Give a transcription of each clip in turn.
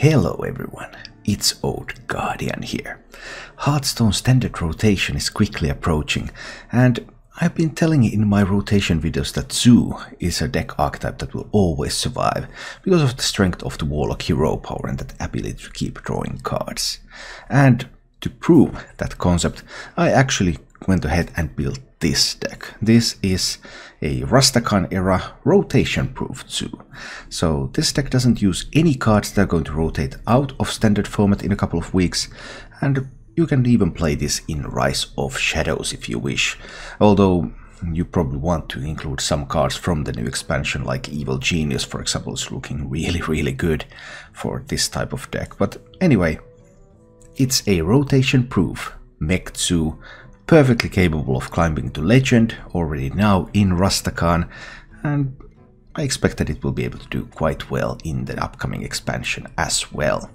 Hello everyone, it's Old Guardian here. Hearthstone standard rotation is quickly approaching, and I've been telling in my rotation videos that Zoo is a deck archetype that will always survive because of the strength of the Warlock hero power and that ability to keep drawing cards. And to prove that concept, I actually went ahead and built this deck. This is a Rastakhan era rotation proof Zoo. So this deck doesn't use any cards that are going to rotate out of standard format in a couple of weeks and you can even play this in Rise of Shadows if you wish. Although you probably want to include some cards from the new expansion like Evil Genius for example is looking really really good for this type of deck. But anyway, it's a rotation proof mech Zoo perfectly capable of climbing to legend already now in Rastakhan and I expect that it will be able to do quite well in the upcoming expansion as well.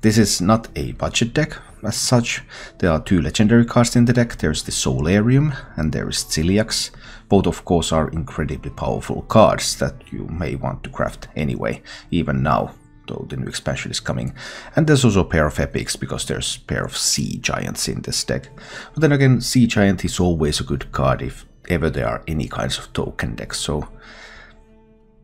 This is not a budget deck as such. There are two legendary cards in the deck. There's the Soularium and there is Zilliax. Both of course are incredibly powerful cards that you may want to craft anyway, even now though the new expansion is coming. And there's also a pair of epics, because there's a pair of Sea Giants in this deck. But then again, Sea Giant is always a good card if ever there are any kinds of token decks, so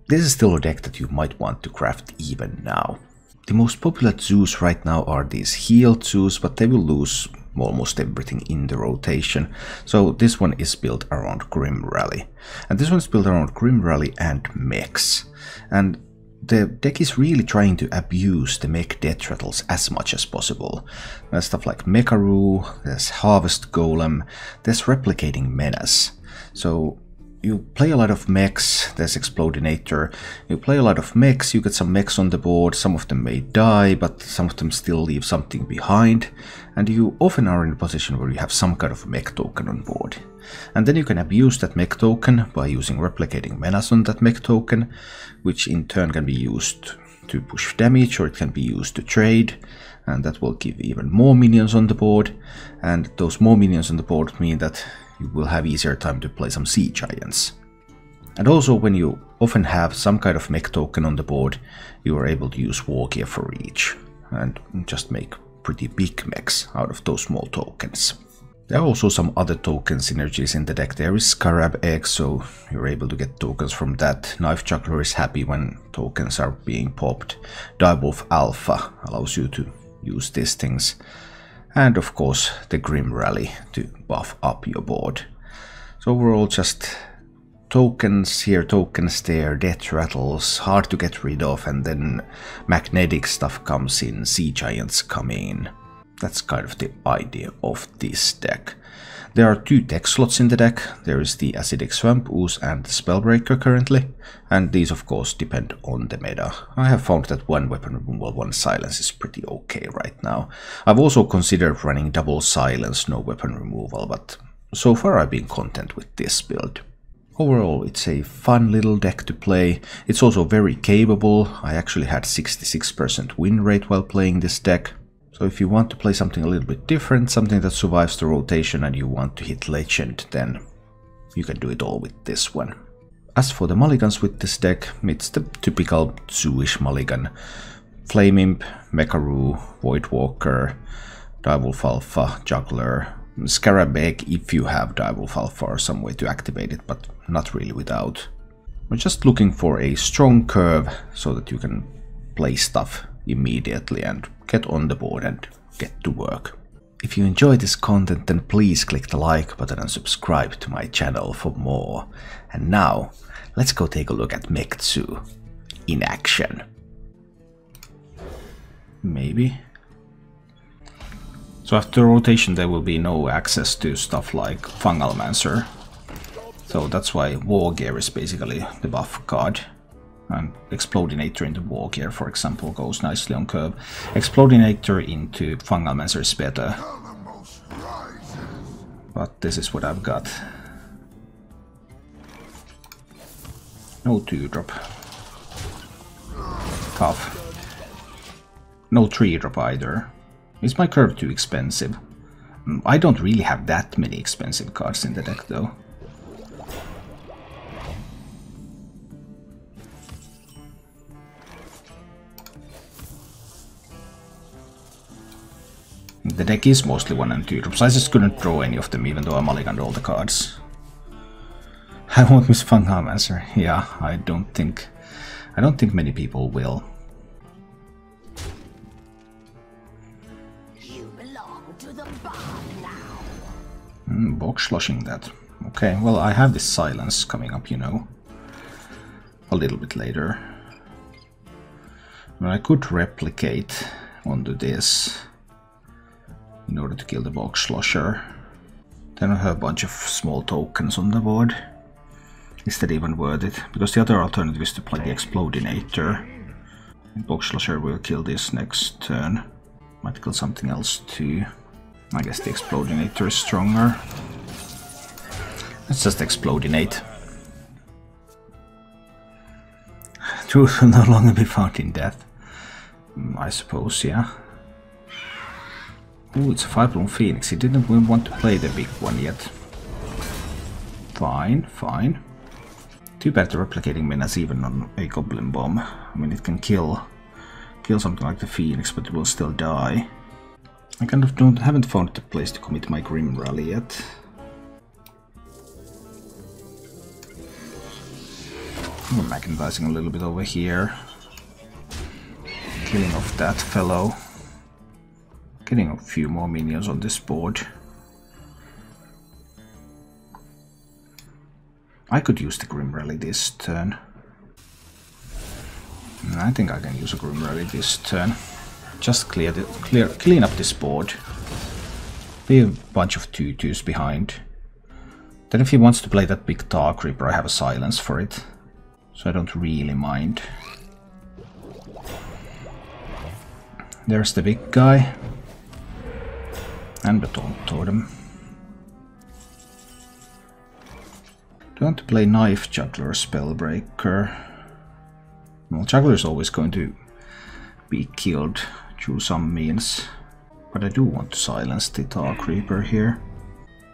this is still a deck that you might want to craft even now. The most popular zoos right now are these heal zoos, but they will lose almost everything in the rotation. So this one is built around Grim Rally. And this one is built around Grim Rally and mechs. And the deck is really trying to abuse the mech death rattles as much as possible. There's stuff like Mecharoo, there's Harvest Golem, there's Replicating Menace. So you play a lot of mechs, there's Explodinator, you play a lot of mechs, you get some mechs on the board, some of them may die, but some of them still leave something behind, and you often are in a position where you have some kind of mech token on board. And then you can abuse that mech token by using replicating menace on that mech token, which in turn can be used to push damage or it can be used to trade, and that will give even more minions on the board, and those more minions on the board mean that you will have easier time to play some sea giants. And also when you often have some kind of mech token on the board, you are able to use war gear for each, and just make pretty big mechs out of those small tokens. There are also some other token synergies in the deck. There is Scarab Egg, so you're able to get tokens from that. Knife Juggler is happy when tokens are being popped. Direwolf Alpha allows you to use these things and of course the Grim Rally to buff up your board. So overall just tokens here, tokens there, death rattles, hard to get rid of, and then magnetic stuff comes in, sea giants come in. That's kind of the idea of this deck. There are two deck slots in the deck. There is the Acidic Swamp Ooze and the Spellbreaker currently, and these of course depend on the meta. I have found that one weapon removal, one silence is pretty okay right now. I've also considered running double silence, no weapon removal, but so far I've been content with this build. Overall, it's a fun little deck to play. It's also very capable. I actually had 66% win rate while playing this deck. So if you want to play something a little bit different, something that survives the rotation and you want to hit legend, then you can do it all with this one. As for the mulligans with this deck, it's the typical Zooish mulligan. Flame Imp, Mecharoo, Voidwalker, Direwolf Alpha, Juggler, Scarab Egg if you have Direwolf Alpha or some way to activate it, but not really without. We're just looking for a strong curve so that you can play stuff immediately and get on the board and get to work. If you enjoy this content then please click the like button and subscribe to my channel for more. And now, let's go take a look at Zoo in action. Maybe. So after rotation there will be no access to stuff like Fungalmancer. So that's why War Gear is basically the buff card and Explodinator into War Gear, for example, goes nicely on curve. Explodinator into Fungalmancer is better. But this is what I've got. No 2-drop. Tough. No 3-drop either. Is my curve too expensive? Mm, I don't really have that many expensive cards in the deck though. The deck is mostly 1 and 2 drops. I just couldn't draw any of them even though I mulliganed all the cards. I won't miss Fungalmancer. Yeah, I don't think I don't think many people will. You belong to the. Mm, box sloshing that. Okay, well I have this silence coming up, you know. A little bit later. But I could replicate onto this in order to kill the Bog Slosher. Then I have a bunch of small tokens on the board. Is that even worth it? Because the other alternative is to play the Explodinator. Bog Slosher will kill this next turn. Might kill something else too. I guess the Explodinator is stronger. Let's just Explodinate. Truth will no longer be found in death. Mm, I suppose, yeah. Oh, it's a 5 bloom Phoenix. He didn't want to play the big one yet. Fine, fine. Too bad the replicating menace even on a goblin bomb. I mean, it can kill kill something like the Phoenix, but it will still die. I kind of don't haven't found the place to commit my Grim Rally yet. I'm magnetizing a little bit over here. Killing off that fellow. Getting a few more minions on this board. I could use the Grim Rally this turn. I think I can use a Grim Rally this turn. Just clear the, clear clean up this board. Leave a bunch of tutus behind. Then if he wants to play that big Tar Creeper, I have a silence for it. So I don't really mind. There's the big guy. And Taunt Totem. Do you want to play Knife Juggler Spellbreaker? Well, Juggler is always going to be killed through some means. But I do want to silence the Tar Creeper here.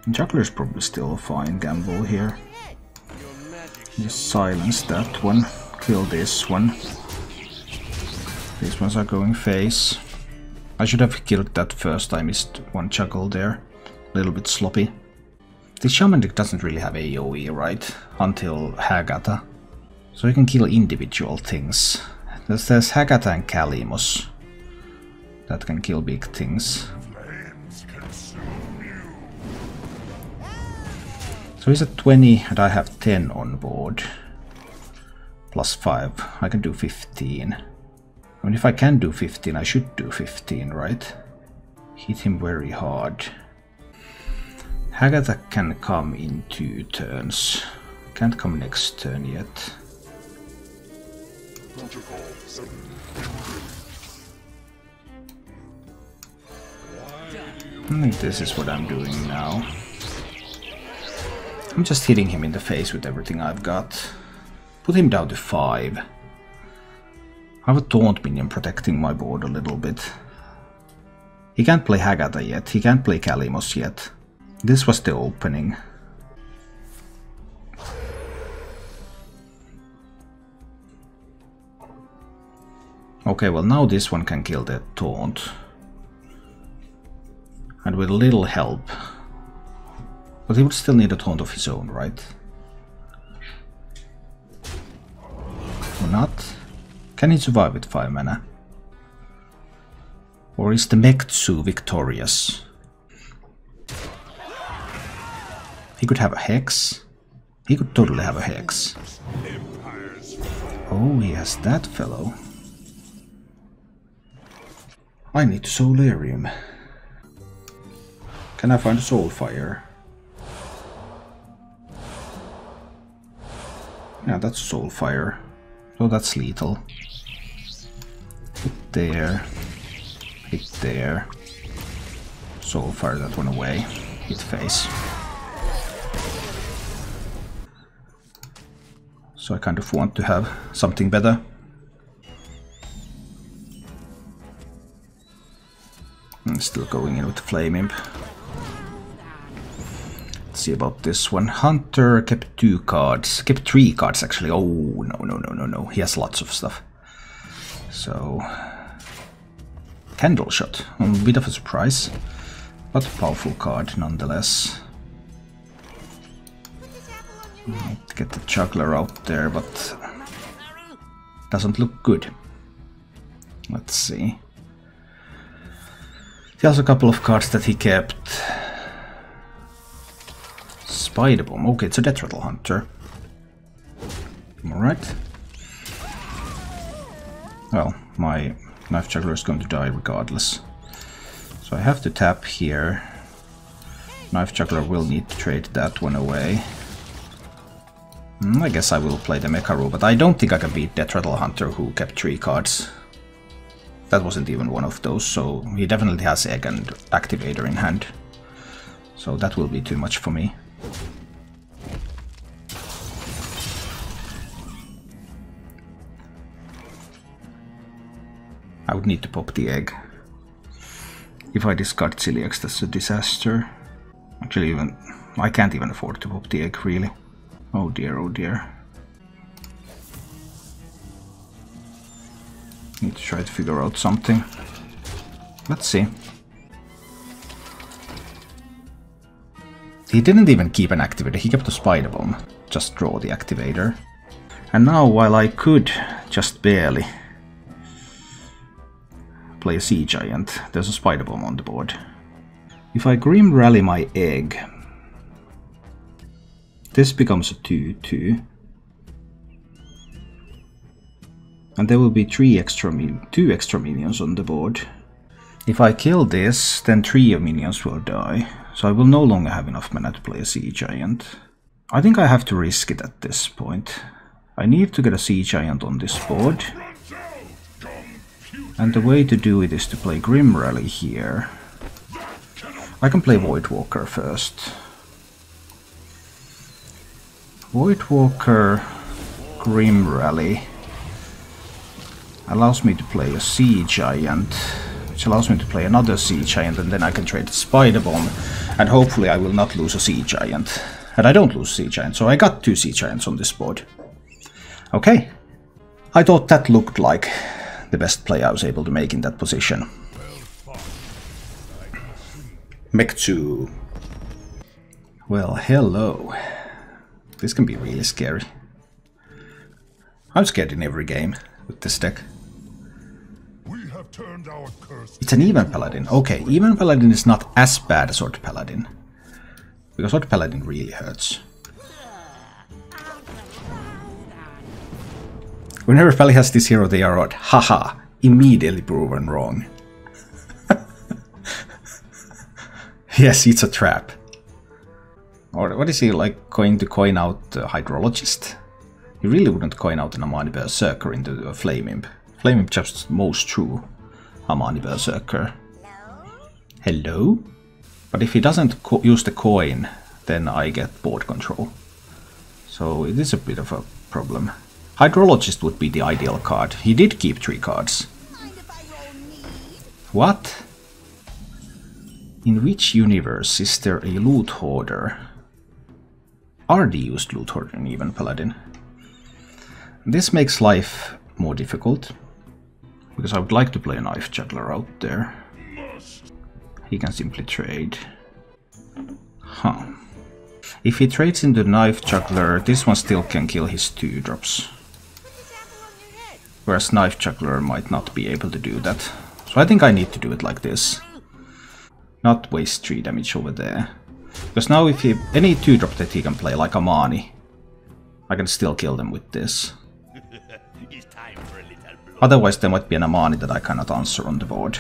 And Juggler is probably still a fine gamble here. Just silence that one, kill this one. These ones are going face. I should have killed that first, I missed one juggle there. A little bit sloppy. The Shaman doesn't really have AoE, right? Until Hagatha. So you can kill individual things. There's, there's Hagatha and Kalimos. That can kill big things. So he's at 20 and I have 10 on board. Plus 5. I can do 15. I mean, if I can do 15, I should do 15, right? Hit him very hard. Hagatha can come in two turns. Can't come next turn yet. I think this is what I'm doing now. I'm just hitting him in the face with everything I've got. Put him down to 5. I have a taunt minion protecting my board a little bit. He can't play Hagatha yet, he can't play Kalimos yet. This was the opening. Okay, well now this one can kill the taunt. And with a little help. But he would still need a taunt of his own, right? Or not? Can he survive with 5 mana? Eh? Or is the Mech Zoo victorious? He could have a Hex. He could totally have a Hex. Oh, he has that fellow. I need Soularium. Can I find a Soulfire? Yeah, that's Soulfire. So that's lethal. There. Hit there. Soulfire that one away. Hit face. So I kind of want to have something better. I'm still going in with Flame Imp. Let's see about this one. Hunter kept two cards. Kept three cards actually. Oh, no, no, no, no, no. He has lots of stuff. So... Candleshot. A bit of a surprise, but powerful card nonetheless. Might get the juggler out there, but doesn't look good. Let's see. He has a couple of cards that he kept. Spider Bomb. Okay, it's a Death Rattle Hunter. Alright. Well, my Knife Juggler is going to die regardless. So I have to tap here. Knife Juggler will need to trade that one away. Hmm, I guess I will play the Mecharoo, but I don't think I can beat Death Rattle Hunter who kept three cards. That wasn't even one of those, so he definitely has Egg and Activator in hand. So that will be too much for me. I would need to pop the egg. If I discard Zilliax, that's a disaster. Actually, even I can't even afford to pop the egg, really. Oh dear, oh dear. Need to try to figure out something. Let's see. He didn't even keep an activator, he kept a spider bomb. Just draw the activator. And now, while I could, just barely, play a Sea Giant, there's a spider bomb on the board. If I Grim Rally my egg, this becomes a 2-2. And there will be three extra two extra minions on the board. If I kill this, then three of minions will die. So I will no longer have enough mana to play a Sea Giant. I think I have to risk it at this point. I need to get a Sea Giant on this board. And the way to do it is to play Grim Rally here. I can play Voidwalker first. Voidwalker Grim Rally allows me to play a Sea Giant, which allows me to play another Sea Giant, and then I can trade Spider Bomb, and hopefully I will not lose a Sea Giant. And I don't lose Sea Giant, so I got two Sea Giants on this board. Okay. I thought that looked like the best play I was able to make in that position. Mech Zoo. Well, hello. This can be really scary. I'm scared in every game with this deck. It's an even paladin. Okay, even paladin is not as bad as Odd paladin. Because Odd paladin really hurts. Whenever Pally has this hero, they are odd. Haha, immediately proven wrong. yes, it's a trap. Or what is he like going to coin out a Hydrologist? He really wouldn't coin out an Amani Berserker into a Flame Imp. Flame Imp just most true Amani Berserker. Hello? But if he doesn't use the coin, then I get board control. So it is a bit of a problem. Hydrologist would be the ideal card. He did keep three cards. What? In which universe is there a loot hoarder? RD used loot hoarder in Even Paladin. This makes life more difficult. Because I would like to play a Knife Juggler out there. He can simply trade. Huh. If he trades into Knife Juggler, this one still can kill his 2 drops whereas Knife Juggler might not be able to do that. So I think I need to do it like this. Not waste 3 damage over there. Because now if he, any 2-drop that he can play, like Amani, I can still kill them with this. Otherwise there might be an Amani that I cannot answer on the board.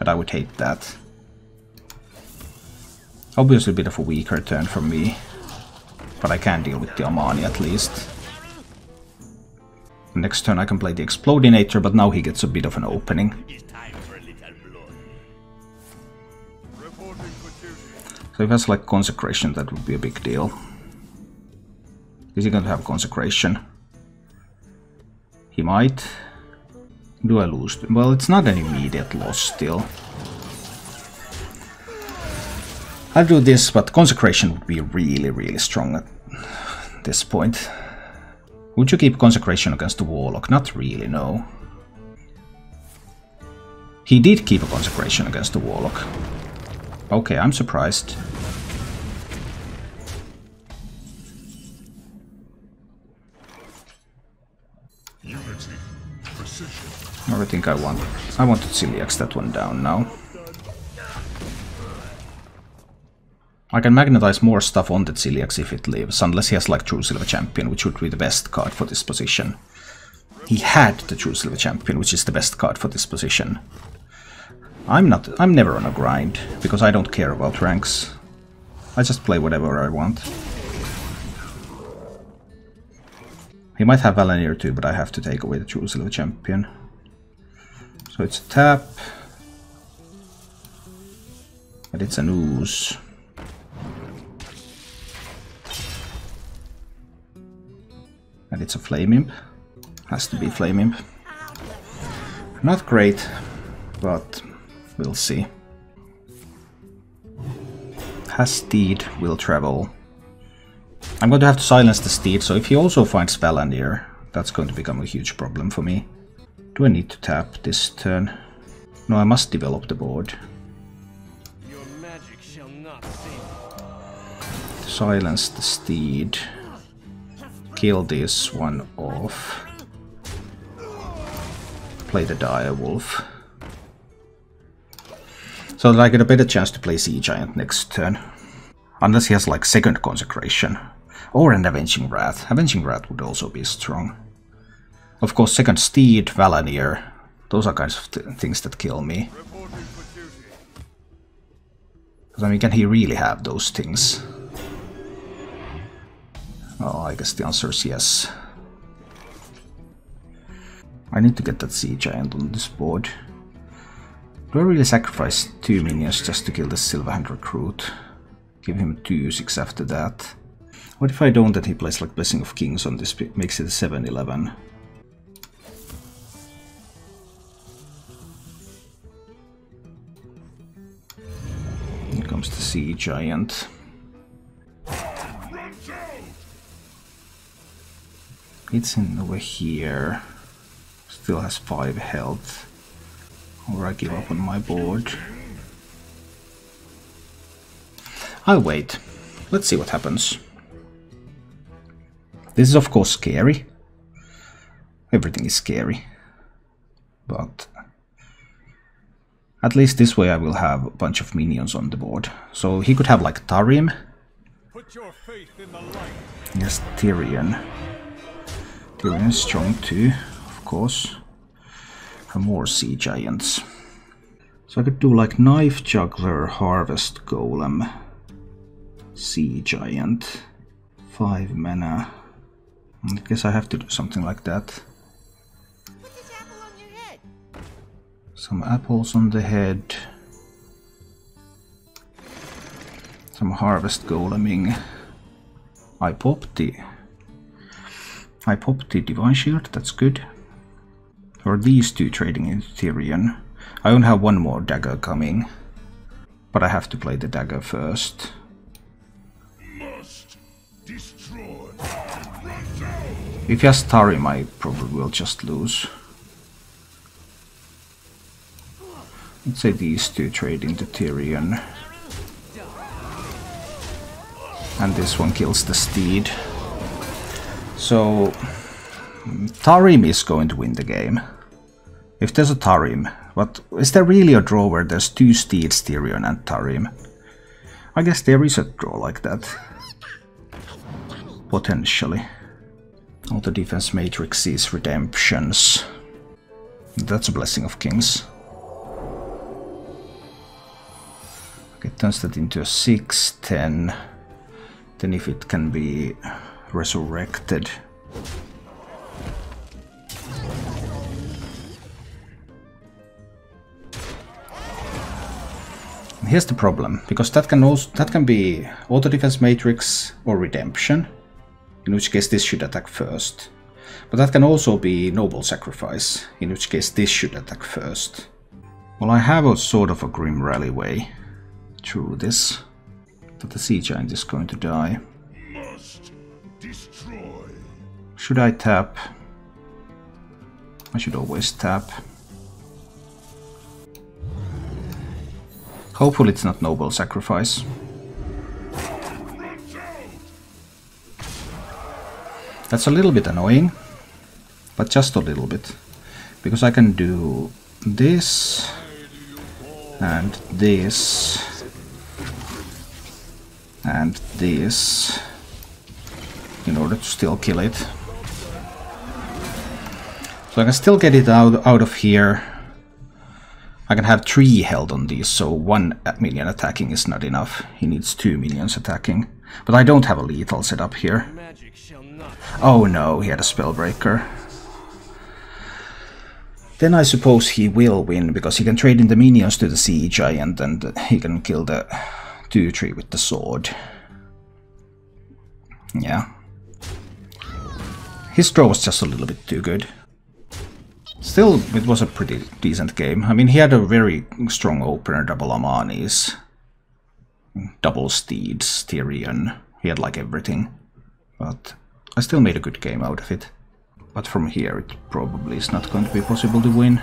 And I would hate that. Obviously a bit of a weaker turn from me. But I can deal with the Amani at least. Next turn I can play the Explodinator, but now he gets a bit of an opening. So if has like Consecration, that would be a big deal. Is he going to have Consecration? He might. Do I lose? Well, it's not an immediate loss still. I'll do this, but Consecration would be really, really strong at this point. Would you keep Consecration against the Warlock? Not really, no. He did keep a consecration against the Warlock. Okay, I'm surprised. Unity. Precision. I think I want I want to Zilliax that one down now. I can magnetize more stuff on the Zilliax if it lives, unless he has like Truesilver Champion, which would be the best card for this position. He had the Truesilver Champion, which is the best card for this position. I'm not I'm never on a grind, because I don't care about ranks. I just play whatever I want. He might have Val'anyr too, but I have to take away the Truesilver Champion. So it's a tap. But it's an ooze. And it's a Flame Imp. Has to be Flame Imp. Not great, but we'll see. Has Steed, will travel. I'm going to have to silence the Steed, so if he also finds Val'anyr, that's going to become a huge problem for me. Do I need to tap this turn? No, I must develop the board. Your magic shall not save. Silence the steed. Kill this one off. Play the dire wolf. So that I get a better chance to play Sea Giant next turn. Unless he has like second consecration. Or an Avenging Wrath. Avenging Wrath would also be strong. Of course, second Steed, Val'anyr. Those are kinds of th things that kill me. I mean, can he really have those things? Oh, I guess the answer is yes. I need to get that Sea Giant on this board. Do I really sacrifice two minions just to kill the Silverhand Recruit? Give him two U6 after that. What if I don't and he plays like Blessing of Kings on this, makes it a 7-11? Here comes the Sea Giant. It's in over here. Still has 5 health. Or I give up on my board. I'll wait. Let's see what happens. This is of course scary. Everything is scary. But at least this way I will have a bunch of minions on the board. So he could have like Tarim. Put your faith in the light. Yes, Tirion. Tirion is strong too, of course. And more sea giants. So I could do like Knife Juggler, Harvest Golem, Sea Giant, 5 mana. I guess I have to do something like that. Some apples on the head. Some Harvest Goleming. I popped the... I popped the Divine Shield, that's good. Or these two trading in Tirion. I only have one more dagger coming. But I have to play the dagger first. Must destroy. Run down. If he has Tarim, I probably will just lose. Let's say these two trade into Tirion. And this one kills the steed. So Tarim is going to win the game. If there's a Tarim, but is there really a draw where there's two steeds, Tirion and Tarim? I guess there is a draw like that. Potentially. All the defense matrices, redemptions. That's a blessing of kings. Okay, turns that into a 6, 10. Then if it can be resurrected. Here's the problem, because that can also that can be Autodefense Matrix or redemption, in which case this should attack first. But that can also be noble sacrifice, in which case this should attack first. Well, I have a sort of a grim rally way through this, but the sea giant is going to die. Should I tap? I should always tap. Hopefully it's not noble sacrifice. That's a little bit annoying, but just a little bit. Because I can do this and this and this in order to still kill it. I can still get it out, out of here. I can have 3 held on these, so 1 minion attacking is not enough. He needs 2 minions attacking. But I don't have a lethal set up here. Oh no, he had a spellbreaker. Then I suppose he will win, because he can trade in the minions to the sea giant and he can kill the 2-3 with the sword. Yeah. His draw was just a little bit too good. Still, it was a pretty decent game. I mean, he had a very strong opener, double Amanis, double Steeds, Tirion. He had like everything. But I still made a good game out of it. But from here, it probably is not going to be possible to win.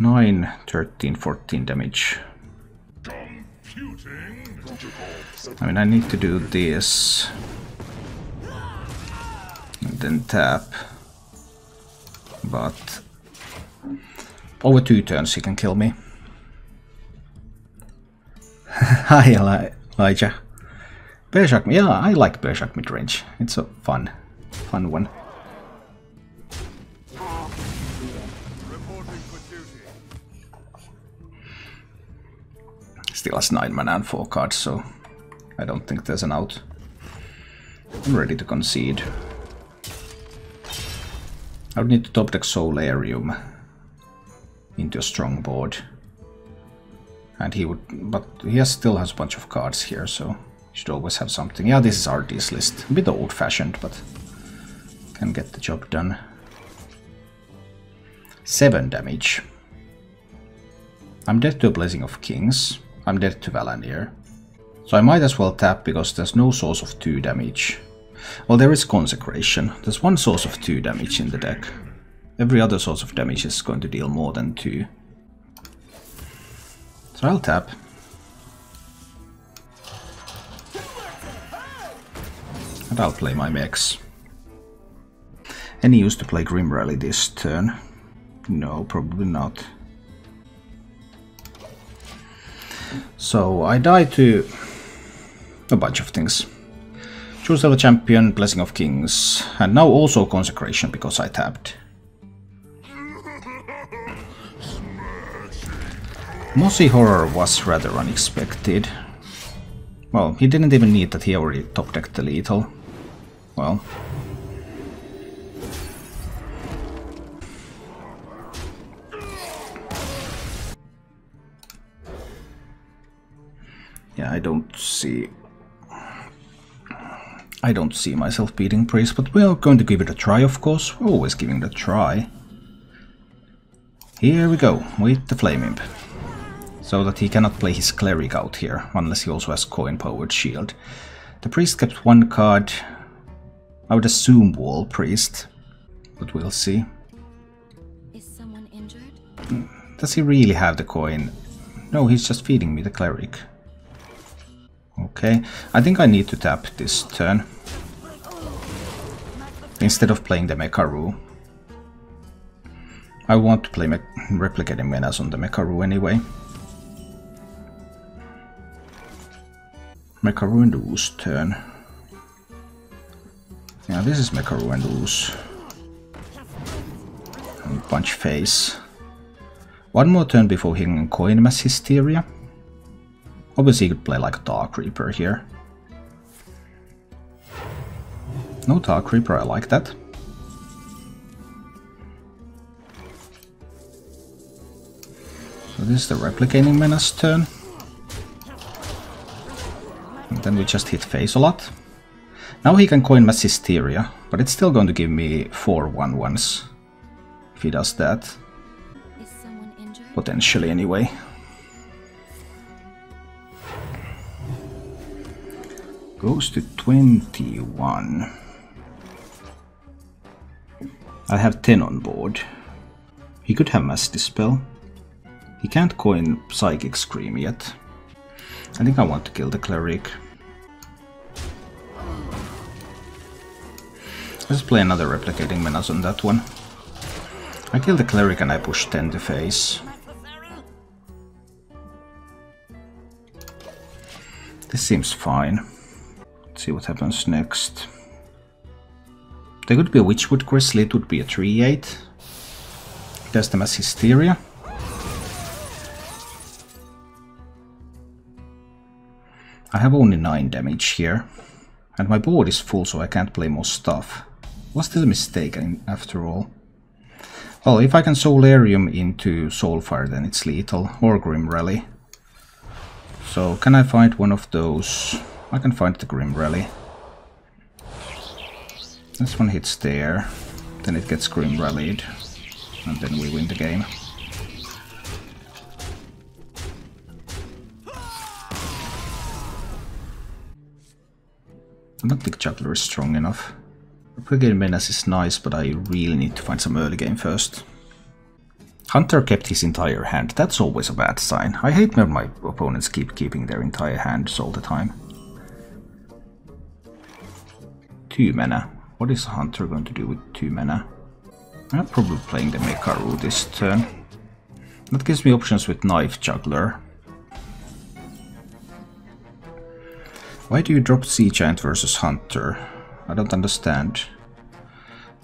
9, 13, 14 damage. I mean, I need to do this. And then tap. But... Over two turns he can kill me. Hi Elijah. Berserk, yeah, I like Berserk midrange. It's a fun, fun one. Still has 9 mana and 4 cards, so I don't think there's an out. I'm ready to concede. I would need to top deck Soularium into a strong board. And he would, but he has, still has a bunch of cards here, so he should always have something. Yeah, this is RD's list. A bit old-fashioned, but can get the job done. 7 damage. I'm dead to a Blessing of Kings. I'm dead to Val'anyr. So I might as well tap because there's no source of 2 damage. Well, there is Consecration. There's one source of 2 damage in the deck. Every other source of damage is going to deal more than 2. So I'll tap. And I'll play my mechs. Any use to play Grim Rally this turn? No, probably not. So I die to a bunch of things. Choose the champion, Blessing of Kings, and now also Consecration because I tapped. Mossy Horror was rather unexpected. Well, he didn't even need that, he already top decked the lethal. Well. I don't see... I don't see myself beating Priest, but we're going to give it a try, of course. We're always giving it a try. Here we go, with the Flame Imp. So that he cannot play his Cleric out here, unless he also has Coin-Powered Shield. The Priest kept one card. I would assume Wall Priest, but we'll see. Is someone injured? Does he really have the coin? No, he's just feeding me the Cleric. Okay, I think I need to tap this turn. Instead of playing the Mecharoo. I want to play Me Replicating Menace on the Mecharoo anyway. Mecharoo and Ooze turn. Yeah, this is Mecharoo and Ooze. And punch face. One more turn before he can coin mass hysteria. Obviously he could play like a Dark Reaper here. No Dark Reaper, I like that. So this is the Replicating Menace turn. And then we just hit face a lot. Now he can coin Mass Hysteria, but it's still going to give me 4 1-1s. If he does that. Potentially anyway. Goes to 21. I have 10 on board. He could have Mass Dispel. He can't coin Psychic Scream yet. I think I want to kill the Cleric. Let's play another Replicating Menace on that one. I kill the Cleric and I push 10 to face. This seems fine. Let's see what happens next. There could be a Witchwood Grizzly, it would be a 3-8. Cast them as Hysteria. I have only 9 damage here. And my board is full so I can't play more stuff. Was this a mistake after all? Well, if I can Soularium into Soulfire then it's lethal, or Grim Rally. So, can I find one of those? I can find the Grim Rally. This one hits there, then it gets Grim Rallied, and then we win the game. I don't think Juggler is strong enough. Brigade Menace is nice, but I really need to find some early game first. Hunter kept his entire hand. That's always a bad sign. I hate when my opponents keep keeping their entire hands all the time. Two mana. What is Hunter going to do with two mana? I'm probably playing the Mecharoo this turn. That gives me options with Knife Juggler. Why do you drop Sea Giant versus Hunter? I don't understand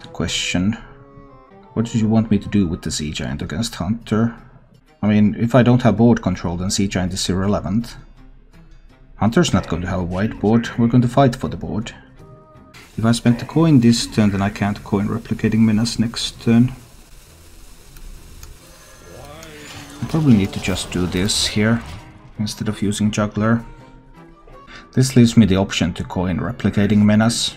the question. What do you want me to do with the Sea Giant against Hunter? I mean, if I don't have board control, then Sea Giant is irrelevant. Hunter's not going to have a white board, we're going to fight for the board. If I spent the coin this turn, then I can't coin Replicating Menace next turn. I probably need to just do this here, instead of using Juggler. This leaves me the option to coin Replicating Menace.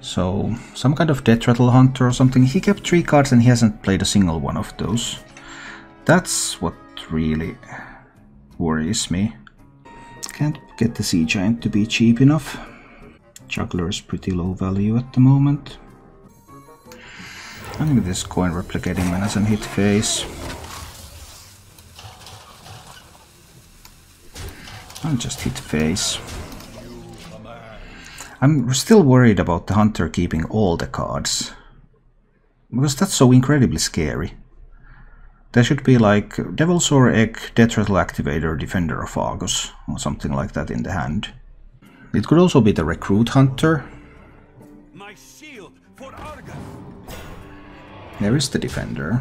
So, some kind of Death Rattle Hunter or something. He kept three cards and he hasn't played a single one of those. That's what really worries me. Can't get the Sea Giant to be cheap enough. Juggler is pretty low value at the moment. I think this coin replicating menace and hit face. I'll just hit face. I'm still worried about the hunter keeping all the cards. Because that's so incredibly scary. There should be like Devilsaur Egg, Death Rattle Activator, Defender of Argus, or something like that in the hand. It could also be the Recruit Hunter. My shield for Argus. There is the Defender.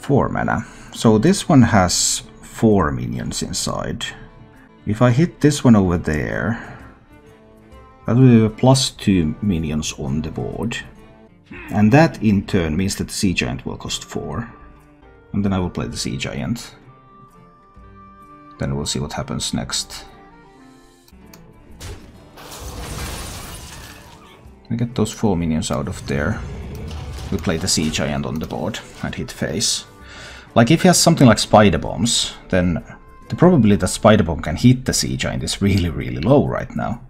4 mana. So this one has 4 minions inside. If I hit this one over there, that will be a plus 2 minions on the board. And that in turn means that the Sea Giant will cost 4. And then I will play the Sea Giant. Then we'll see what happens next. I get those 4 minions out of there. We play the Sea Giant on the board and hit face. Like if he has something like Spider Bombs, then the probability that Spider Bomb can hit the Sea Giant is really really low right now.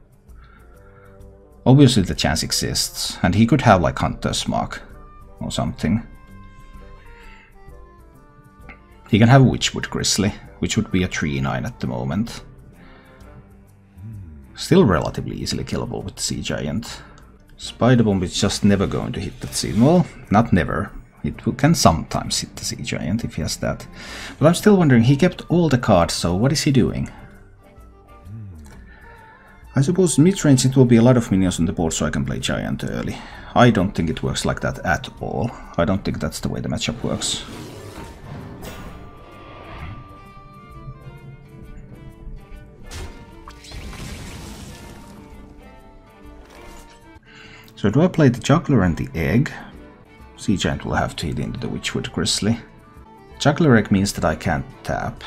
Obviously the chance exists, and he could have like Hunter's Mark or something. He can have Witchwood Grizzly, which would be a 3-9 at the moment. Still relatively easily killable with the Sea Giant. Spider Bomb is just never going to hit that sea. Well, not never. It can sometimes hit the Sea Giant if he has that. But I'm still wondering, he kept all the cards, so what is he doing? I suppose mid-range it will be a lot of minions on the board so I can play Giant early. I don't think it works like that at all. I don't think that's the way the matchup works. So do I play the Juggler and the Egg? Sea Giant will have to hit into the Witchwood Grizzly. Juggler Egg means that I can't tap.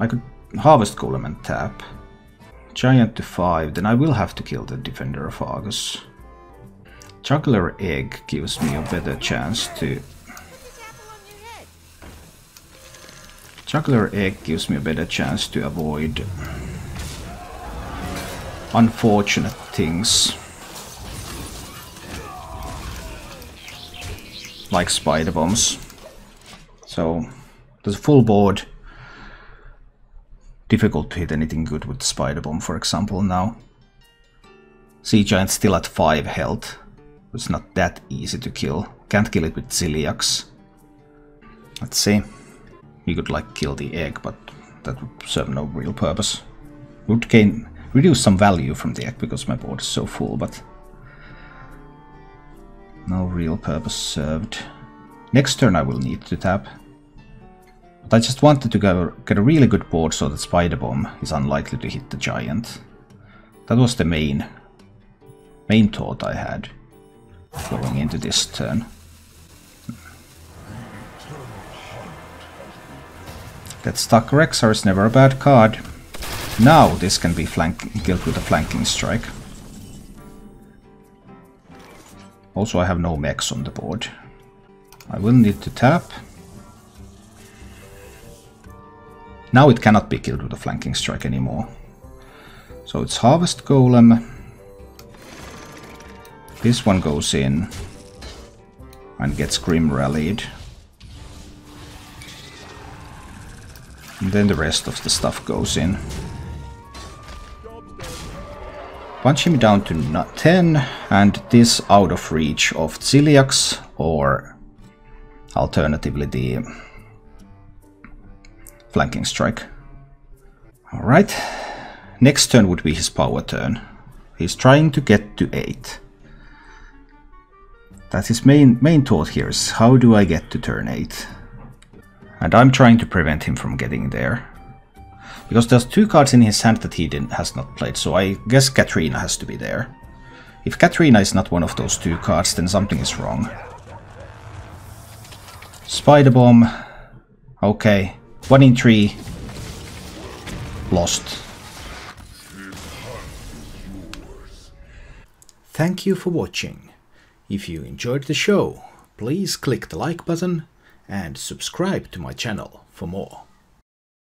I could Harvest Golem and tap. Giant to 5, then I will have to kill the Defender of Argus. Juggler Egg gives me a better chance to... Juggler egg gives me a better chance to avoid unfortunate things. Like spider bombs. So there's a full board. Difficult to hit anything good with spider bomb, for example, now. Sea Giant still at 5 health. It's not that easy to kill. Can't kill it with Zilliax. Let's see. We could like kill the egg, but that would serve no real purpose. Would gain reduce some value from the egg because my board is so full, but no real purpose served. Next turn I will need to tap. But I just wanted to get a really good board so that Spider Bomb is unlikely to hit the giant. That was the main main thought I had going into this turn. That stuck Rexxar is never a bad card. Now this can be flank killed with a flanking strike. Also I have no mechs on the board. I will need to tap. Now it cannot be killed with a flanking strike anymore. So it's Harvest Golem. This one goes in and gets Grim Rallied. And then the rest of the stuff goes in. Punch him down to 10 and this out of reach of Zilliax or alternatively the flanking strike. Alright, next turn would be his power turn. He's trying to get to 8. That's his main, main thought here is how do I get to turn 8? And I'm trying to prevent him from getting there. Because there's two cards in his hand that he didn't, has not played, so I guess Kathrena has to be there. If Kathrena is not one of those two cards, then something is wrong. Spider Bomb. Okay. One in three. Lost. Thank you for watching. If you enjoyed the show, please click the like button and subscribe to my channel for more.